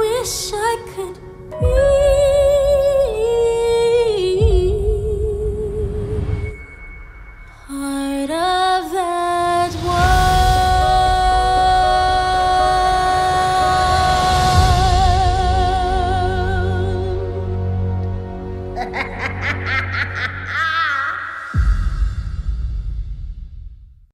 wish I could be